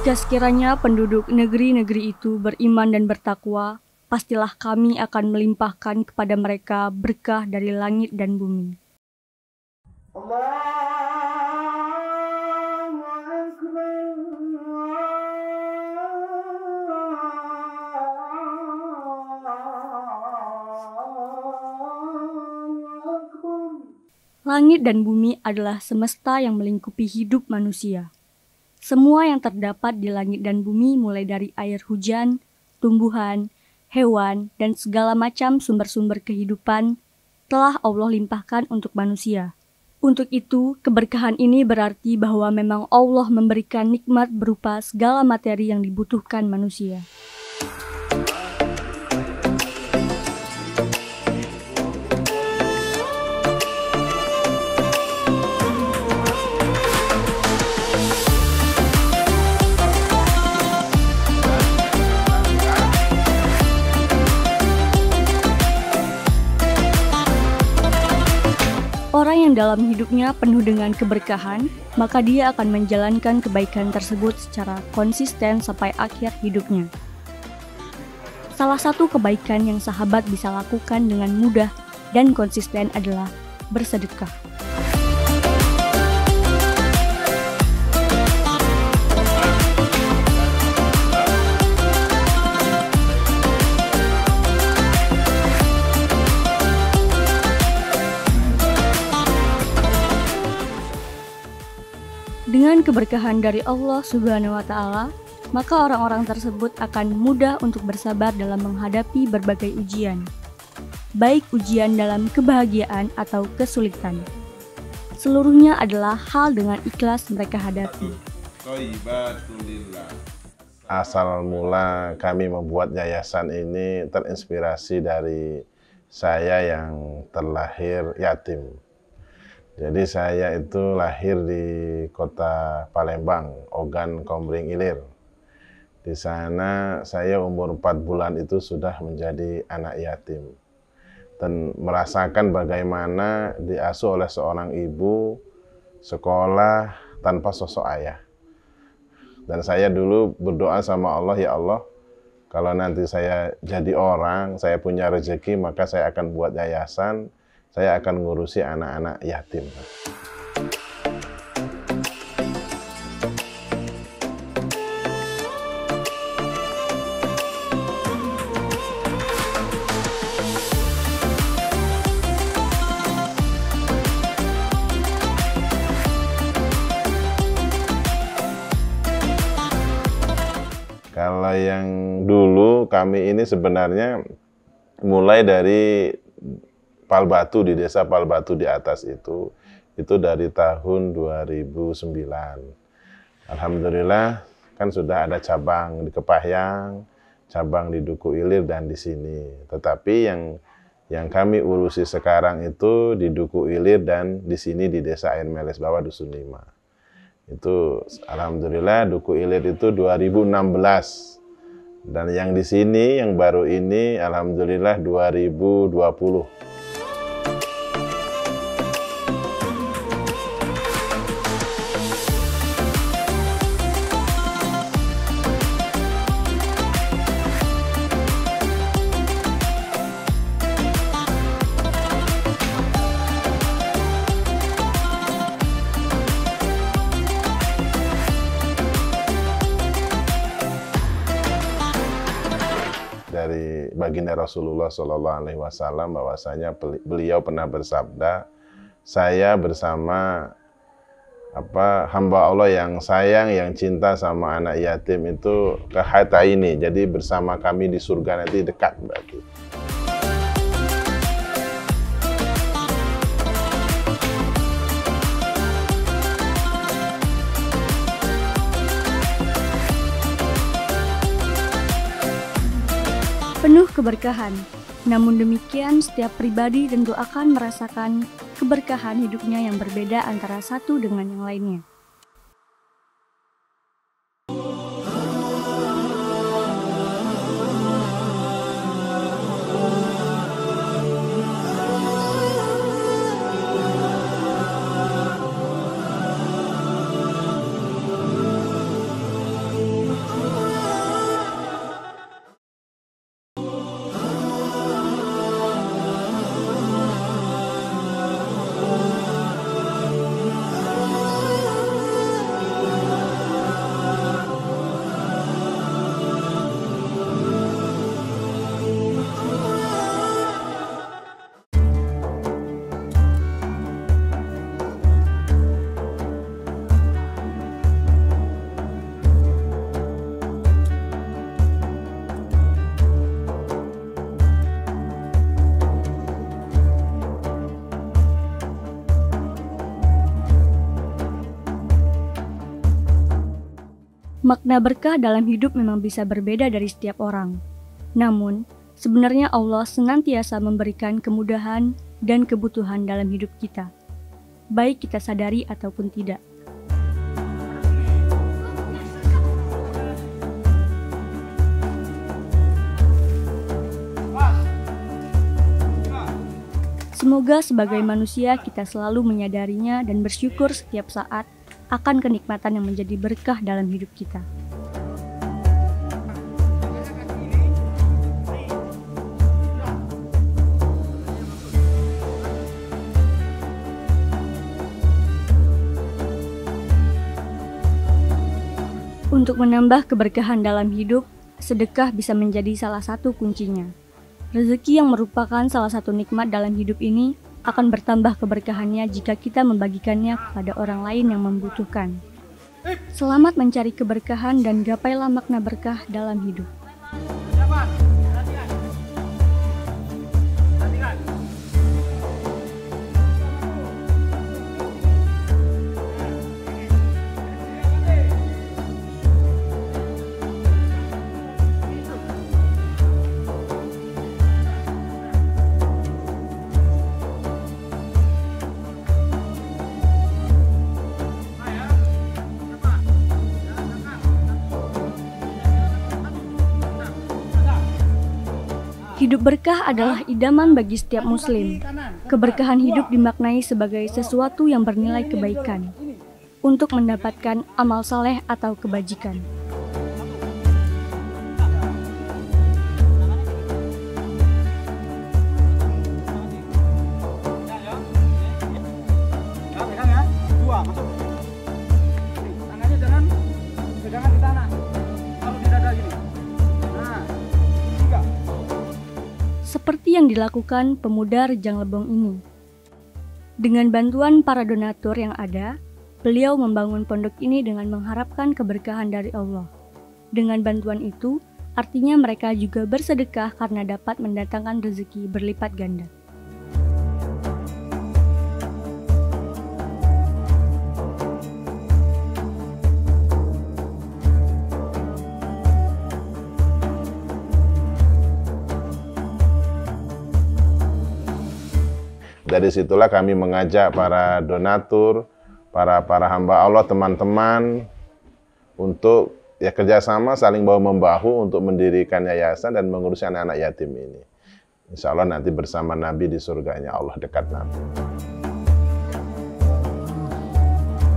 Jika sekiranya penduduk negeri-negeri itu beriman dan bertakwa, pastilah kami akan melimpahkan kepada mereka berkah dari langit dan bumi. Langit dan bumi adalah semesta yang melingkupi hidup manusia. Semua yang terdapat di langit dan bumi mulai dari air hujan, tumbuhan, hewan, dan segala macam sumber-sumber kehidupan telah Allah limpahkan untuk manusia. Untuk itu, keberkahan ini berarti bahwa memang Allah memberikan nikmat berupa segala materi yang dibutuhkan manusia. Yang dalam hidupnya penuh dengan keberkahan, maka dia akan menjalankan kebaikan tersebut secara konsisten sampai akhir hidupnya. Salah satu kebaikan yang sahabat bisa lakukan dengan mudah dan konsisten adalah bersedekah. Keberkahan dari Allah Subhanahu wa taala, maka orang-orang tersebut akan mudah untuk bersabar dalam menghadapi berbagai ujian. Baik ujian dalam kebahagiaan atau kesulitan. Seluruhnya adalah hal dengan ikhlas mereka hadapi. Asal mula kami membuat yayasan ini terinspirasi dari saya yang terlahir yatim jadi saya itu lahir di kota Palembang, Ogan Komering Ilir. Di sana saya umur 4 bulan itu sudah menjadi anak yatim. Dan merasakan bagaimana diasuh oleh seorang ibu sekolah tanpa sosok ayah. Dan saya dulu berdoa sama Allah, ya Allah, kalau nanti saya jadi orang, saya punya rezeki, maka saya akan buat yayasan, saya akan ngurusi anak-anak yatim. Kalau yang dulu kami ini sebenarnya mulai dari Palbatu di desa Palbatu di atas itu itu dari tahun 2009. Alhamdulillah kan sudah ada cabang di Kepahyang, cabang di Duku Ilir dan di sini. Tetapi yang yang kami urusi sekarang itu di Duku Ilir dan di sini di Desa Air Meles Bawah Dusun Lima. Itu alhamdulillah Duku Ilir itu 2016. Dan yang di sini yang baru ini alhamdulillah 2020. Baginda Rasulullah Shallallahu Alaihi Wasallam bahwasanya beliau pernah bersabda, saya bersama apa hamba Allah yang sayang, yang cinta sama anak yatim itu ke ini. Jadi bersama kami di surga nanti dekat berarti. Penuh keberkahan. Namun demikian, setiap pribadi tentu akan merasakan keberkahan hidupnya yang berbeda antara satu dengan yang lainnya. Makna berkah dalam hidup memang bisa berbeda dari setiap orang. Namun, sebenarnya Allah senantiasa memberikan kemudahan dan kebutuhan dalam hidup kita, baik kita sadari ataupun tidak. Semoga sebagai manusia kita selalu menyadarinya dan bersyukur setiap saat akan kenikmatan yang menjadi berkah dalam hidup kita. Untuk menambah keberkahan dalam hidup, sedekah bisa menjadi salah satu kuncinya. Rezeki yang merupakan salah satu nikmat dalam hidup ini akan bertambah keberkahannya jika kita membagikannya kepada orang lain yang membutuhkan. Selamat mencari keberkahan dan gapailah makna berkah dalam hidup. Hidup berkah adalah idaman bagi setiap muslim. Keberkahan hidup dimaknai sebagai sesuatu yang bernilai kebaikan untuk mendapatkan amal saleh atau kebajikan. Seperti yang dilakukan pemuda Rejang Lebong ini. Dengan bantuan para donatur yang ada, beliau membangun pondok ini dengan mengharapkan keberkahan dari Allah. Dengan bantuan itu, artinya mereka juga bersedekah karena dapat mendatangkan rezeki berlipat ganda. Dari situlah kami mengajak para donatur, para para hamba Allah, teman-teman untuk ya kerjasama saling bahu membahu untuk mendirikan yayasan dan mengurusi anak-anak yatim ini. Insya Allah nanti bersama Nabi di surganya Allah dekat nanti.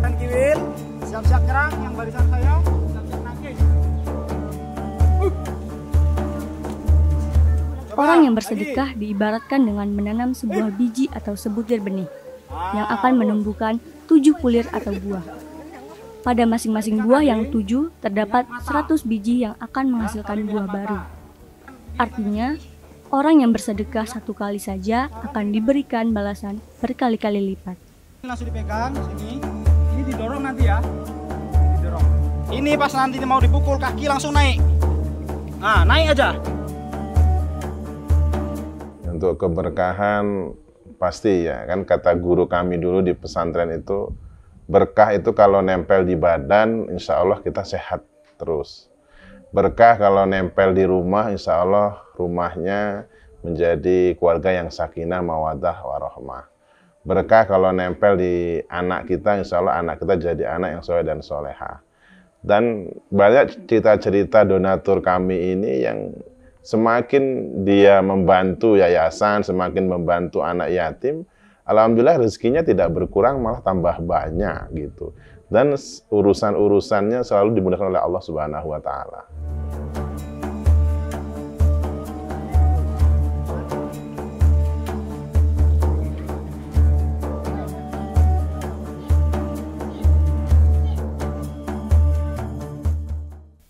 Dan kiwil, siap-siap nyerang yang barisan saya. Orang yang bersedekah diibaratkan dengan menanam sebuah biji atau sebutir benih yang akan menumbuhkan tujuh pulir atau buah. Pada masing-masing buah yang tujuh terdapat seratus biji yang akan menghasilkan buah baru. Artinya, orang yang bersedekah satu kali saja akan diberikan balasan berkali-kali lipat. Langsung dipegang sini, ini didorong nanti ya. Didorong. Ini pas nanti mau dipukul kaki langsung naik. Nah, naik aja untuk keberkahan pasti ya. Kan kata guru kami dulu di pesantren itu berkah itu kalau nempel di badan insya Allah kita sehat terus. Berkah kalau nempel di rumah insya Allah rumahnya menjadi keluarga yang sakinah mawadah warohmah berkah kalau nempel di anak kita insya Allah anak kita jadi anak yang soleh dan soleha. Dan banyak cerita-cerita donatur kami ini yang semakin dia membantu yayasan, semakin membantu anak yatim, alhamdulillah rezekinya tidak berkurang malah tambah banyak gitu. Dan urusan-urusannya selalu dimudahkan oleh Allah Subhanahu wa taala.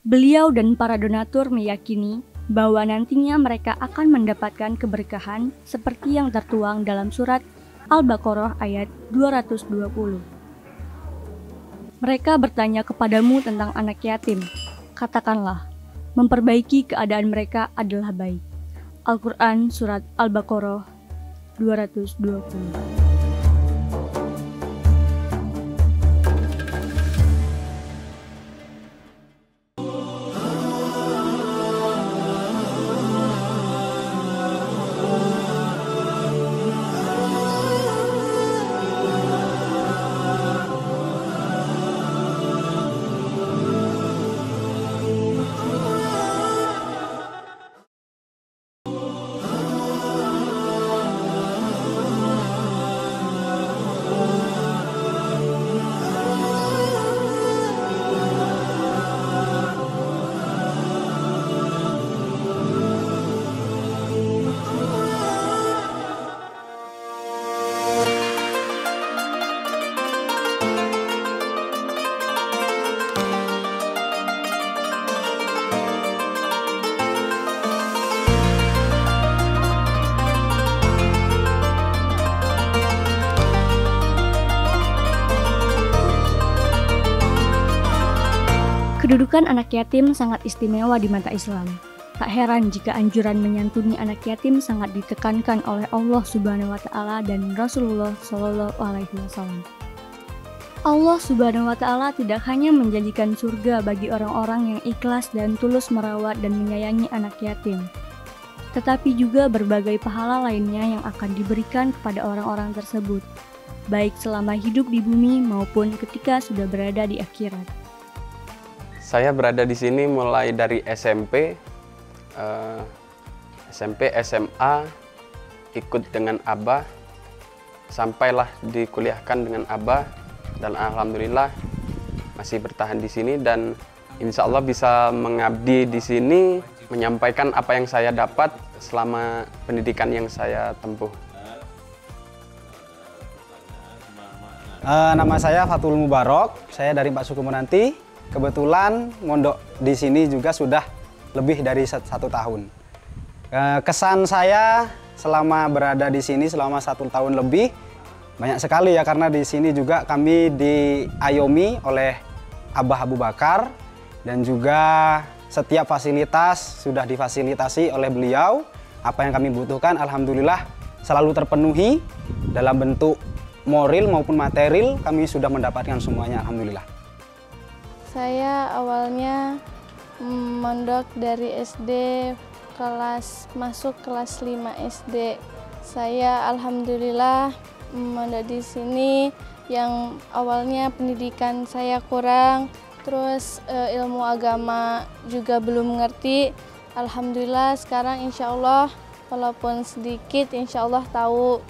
Beliau dan para donatur meyakini bahwa nantinya mereka akan mendapatkan keberkahan seperti yang tertuang dalam surat Al-Baqarah ayat 220. Mereka bertanya kepadamu tentang anak yatim. Katakanlah, memperbaiki keadaan mereka adalah baik. Al-Quran Surat Al-Baqarah 220 Kedudukan anak yatim sangat istimewa di mata Islam. Tak heran jika anjuran menyantuni anak yatim sangat ditekankan oleh Allah Subhanahu wa taala dan Rasulullah Shallallahu alaihi wasallam. Allah Subhanahu wa taala tidak hanya menjanjikan surga bagi orang-orang yang ikhlas dan tulus merawat dan menyayangi anak yatim, tetapi juga berbagai pahala lainnya yang akan diberikan kepada orang-orang tersebut, baik selama hidup di bumi maupun ketika sudah berada di akhirat. Saya berada di sini mulai dari SMP eh, SMP, SMA ikut dengan Abah sampailah dikuliahkan dengan Abah dan alhamdulillah masih bertahan di sini dan insya Allah bisa mengabdi di sini menyampaikan apa yang saya dapat selama pendidikan yang saya tempuh. Uh, nama saya Fatul Mubarok, saya dari Pak Suku Menanti. Kebetulan mondok di sini juga sudah lebih dari satu tahun. Kesan saya selama berada di sini selama satu tahun lebih banyak sekali ya karena di sini juga kami diayomi oleh Abah Abu Bakar dan juga setiap fasilitas sudah difasilitasi oleh beliau. Apa yang kami butuhkan alhamdulillah selalu terpenuhi dalam bentuk moral maupun material kami sudah mendapatkan semuanya alhamdulillah. Saya awalnya mondok dari SD kelas masuk kelas 5 SD. Saya alhamdulillah mondok di sini yang awalnya pendidikan saya kurang, terus e, ilmu agama juga belum mengerti. Alhamdulillah sekarang insya Allah walaupun sedikit insya Allah tahu.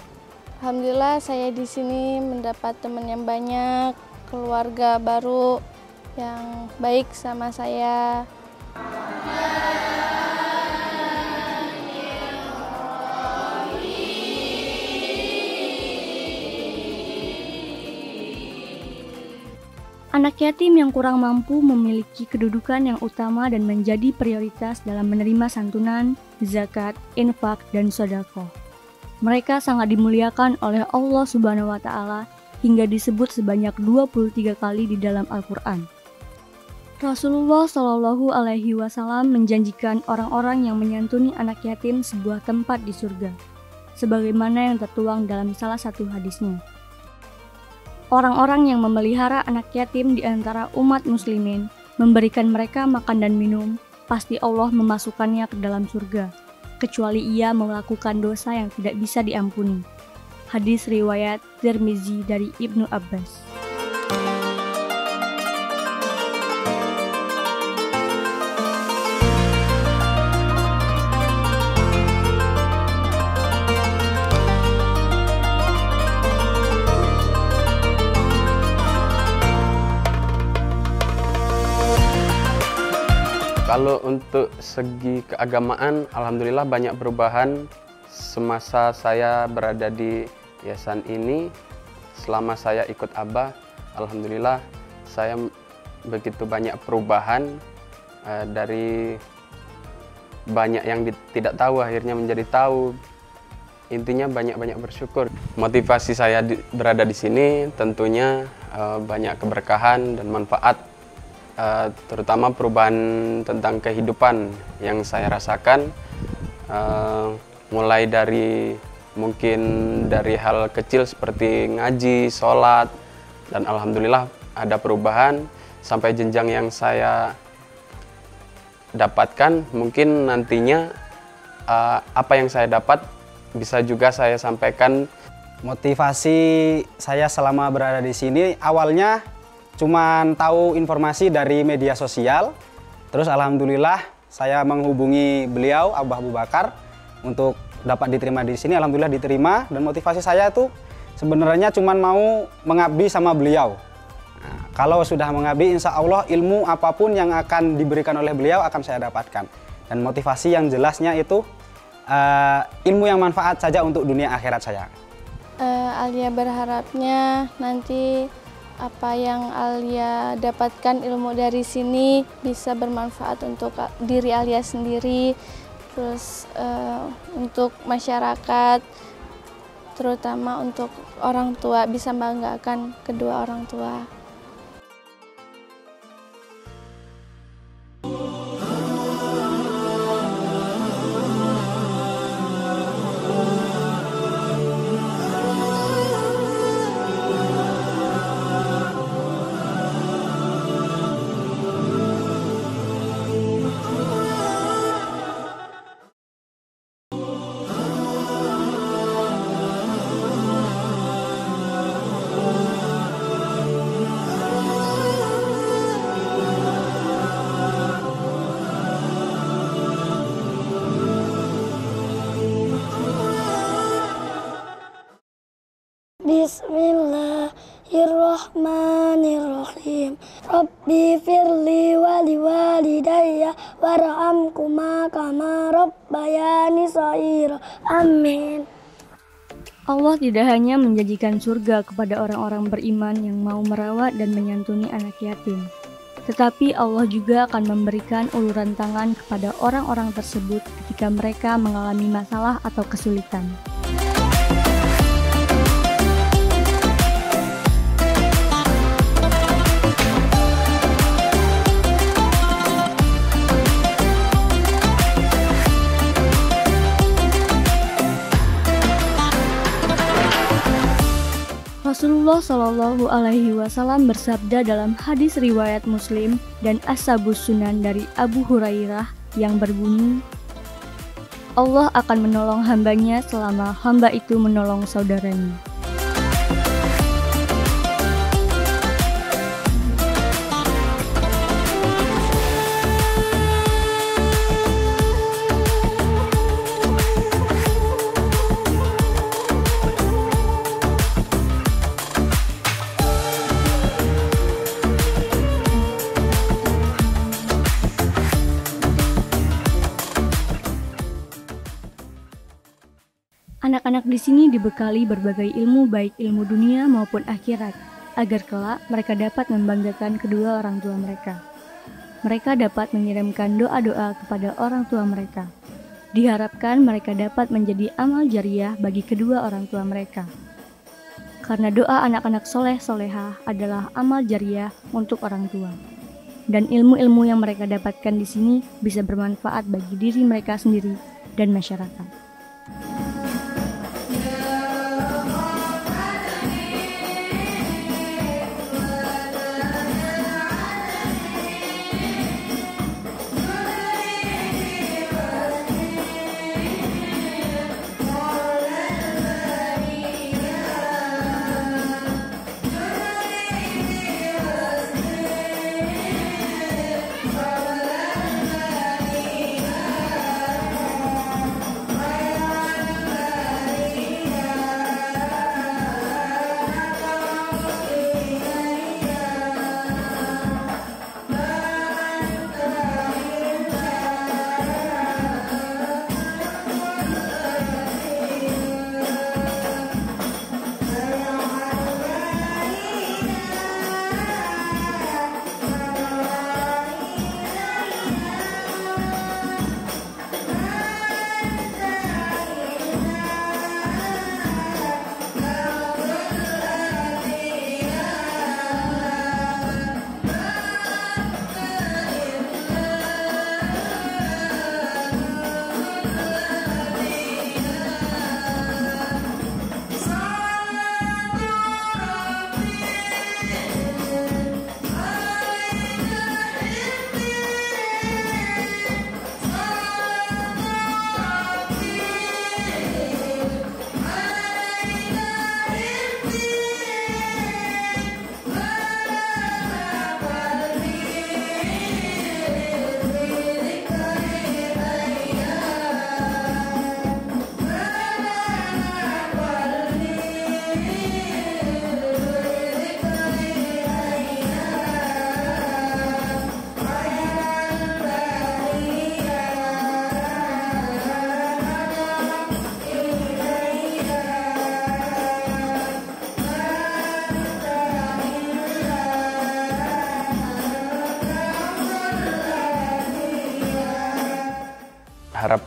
Alhamdulillah saya di sini mendapat teman yang banyak, keluarga baru yang baik sama saya. Anak yatim yang kurang mampu memiliki kedudukan yang utama dan menjadi prioritas dalam menerima santunan, zakat, infak, dan sodako. Mereka sangat dimuliakan oleh Allah Subhanahu wa Ta'ala hingga disebut sebanyak 23 kali di dalam Al-Quran. Rasulullah Shallallahu Alaihi Wasallam menjanjikan orang-orang yang menyantuni anak yatim sebuah tempat di surga, sebagaimana yang tertuang dalam salah satu hadisnya. Orang-orang yang memelihara anak yatim di antara umat muslimin, memberikan mereka makan dan minum, pasti Allah memasukkannya ke dalam surga, kecuali ia melakukan dosa yang tidak bisa diampuni. Hadis riwayat Tirmizi dari Ibnu Abbas. Kalau untuk segi keagamaan, alhamdulillah banyak perubahan semasa saya berada di yayasan ini. Selama saya ikut Abah, alhamdulillah saya begitu banyak perubahan uh, dari banyak yang tidak tahu akhirnya menjadi tahu. Intinya banyak-banyak bersyukur. Motivasi saya di, berada di sini tentunya uh, banyak keberkahan dan manfaat uh, terutama perubahan tentang kehidupan yang saya rasakan uh, mulai dari mungkin dari hal kecil seperti ngaji, sholat dan alhamdulillah ada perubahan sampai jenjang yang saya dapatkan. Mungkin nantinya uh, apa yang saya dapat bisa juga saya sampaikan. Motivasi saya selama berada di sini awalnya cuman tahu informasi dari media sosial. Terus alhamdulillah saya menghubungi beliau Abah Abu Bakar untuk dapat diterima di sini. Alhamdulillah diterima dan motivasi saya itu sebenarnya cuman mau mengabdi sama beliau. Nah, kalau sudah mengabdi insya Allah ilmu apa pun yang akan diberikan oleh beliau akan saya dapatkan. Dan motivasi yang jelasnya itu uh, ilmu yang manfaat saja untuk dunia akhirat saya. Uh, Alia berharapnya nanti apa yang Alia dapatkan ilmu dari sini bisa bermanfaat untuk diri Alia sendiri, terus uh, untuk masyarakat, terutama untuk orang tua bisa membanggakan kedua orang tua. Bismillahirrahmanirrahim. Rabbi firli wali walidayya warhamkuma kama rabbayani saira. Amin. Allah tidak hanya menjanjikan surga kepada orang-orang beriman yang mau merawat dan menyantuni anak yatim, tetapi Allah juga akan memberikan uluran tangan kepada orang-orang tersebut ketika mereka mengalami masalah atau kesulitan. Rasulullah Shallallahu Alaihi Wasallam bersabda dalam hadis riwayat Muslim dan Ashabus Sunan dari Abu Hurairah yang berbunyi, Allah akan menolong hambanya selama hamba itu menolong saudaranya. Anak-anak di sini dibekali berbagai ilmu baik ilmu dunia maupun akhirat, agar kelak mereka dapat membanggakan kedua orang tua mereka. Mereka dapat mengirimkan doa-doa kepada orang tua mereka. Diharapkan mereka dapat menjadi amal jariah bagi kedua orang tua mereka. Karena doa anak-anak soleh soleha adalah amal jariah untuk orang tua. Dan ilmu-ilmu yang mereka dapatkan di sini bisa bermanfaat bagi diri mereka sendiri dan masyarakat.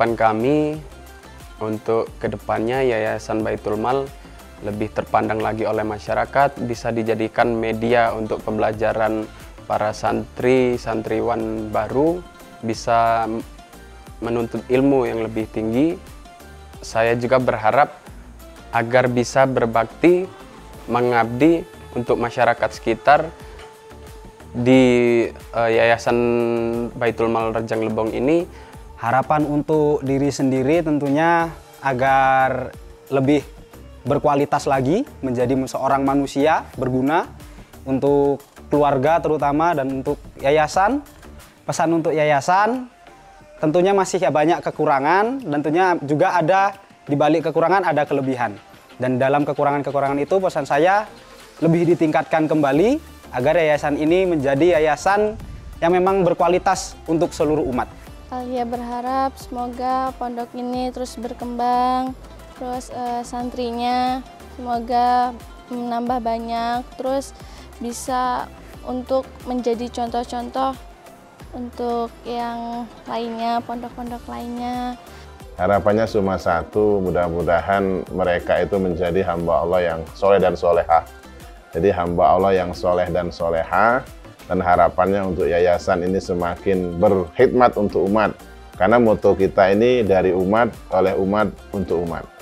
Harapan kami untuk ke depannya Yayasan Baitul Mal lebih terpandang lagi oleh masyarakat, bisa dijadikan media untuk pembelajaran para santri, santriwan baru, bisa menuntut ilmu yang lebih tinggi. Saya juga berharap agar bisa berbakti, mengabdi untuk masyarakat sekitar di uh, Yayasan Baitul Mal Rejang Lebong ini Harapan untuk diri sendiri tentunya agar lebih berkualitas lagi menjadi seorang manusia berguna untuk keluarga terutama dan untuk yayasan. Pesan untuk yayasan tentunya masih banyak kekurangan dan tentunya juga ada di balik kekurangan ada kelebihan. Dan dalam kekurangan-kekurangan itu pesan saya lebih ditingkatkan kembali agar yayasan ini menjadi yayasan yang memang berkualitas untuk seluruh umat. Alia berharap semoga pondok ini terus berkembang, terus uh, santrinya semoga menambah banyak, terus bisa untuk menjadi contoh-contoh untuk yang lainnya, pondok-pondok lainnya. Harapannya cuma satu, mudah-mudahan mereka itu menjadi hamba Allah yang soleh dan soleha. Jadi hamba Allah yang soleh dan soleha, dan harapannya untuk yayasan ini semakin berkhidmat untuk umat. Karena moto kita ini dari umat, oleh umat, untuk umat.